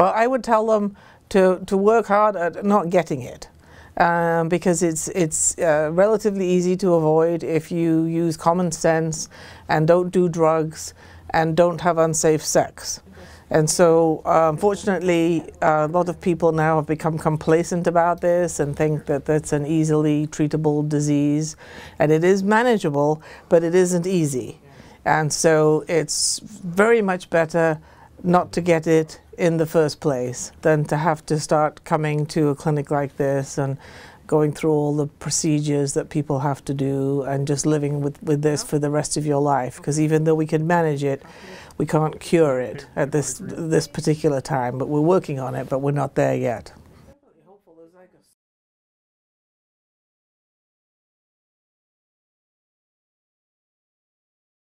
Well, I would tell them to, to work hard at not getting it. Um, because it's it's uh, relatively easy to avoid if you use common sense and don't do drugs and don't have unsafe sex. And so, unfortunately, uh, a lot of people now have become complacent about this and think that that's an easily treatable disease. And it is manageable, but it isn't easy. And so, it's very much better not to get it in the first place than to have to start coming to a clinic like this and going through all the procedures that people have to do and just living with, with this for the rest of your life. Because mm-hmm. even though we can manage it, we can't cure it at this, this particular time. But we're working on it, but we're not there yet.